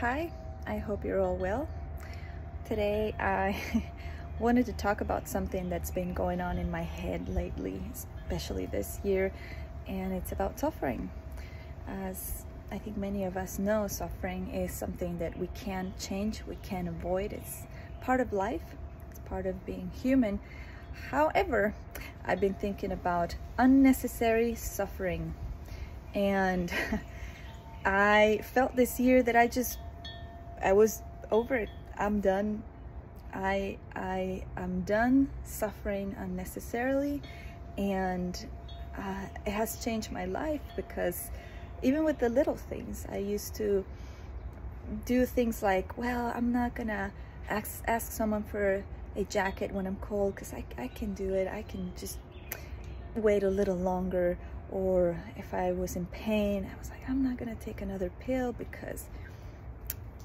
Hi, I hope you're all well. Today I wanted to talk about something that's been going on in my head lately, especially this year, and it's about suffering. As I think many of us know, suffering is something that we can't change, we can't avoid. It's part of life, it's part of being human. However, I've been thinking about unnecessary suffering and I felt this year that I just I was over it. I'm done. I I am done suffering unnecessarily and uh, it has changed my life because even with the little things I used to do things like well I'm not gonna ask, ask someone for a jacket when I'm cold because I, I can do it I can just wait a little longer or if I was in pain, I was like, I'm not gonna take another pill because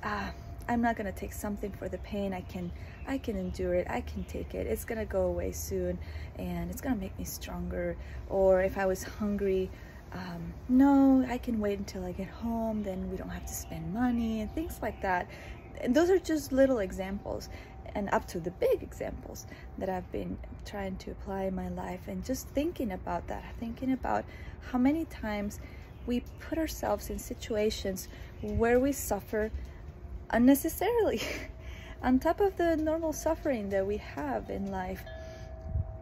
uh, I'm not gonna take something for the pain. I can, I can endure it. I can take it. It's gonna go away soon, and it's gonna make me stronger. Or if I was hungry, um, no, I can wait until I get home. Then we don't have to spend money and things like that. And those are just little examples and up to the big examples that I've been trying to apply in my life and just thinking about that, thinking about how many times we put ourselves in situations where we suffer unnecessarily on top of the normal suffering that we have in life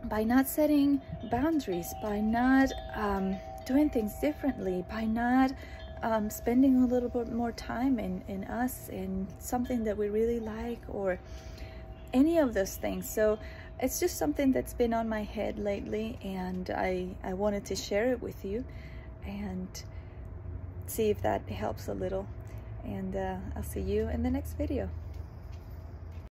by not setting boundaries, by not um, doing things differently, by not um, spending a little bit more time in, in us in something that we really like or any of those things. So it's just something that's been on my head lately and I, I wanted to share it with you and see if that helps a little. And uh, I'll see you in the next video.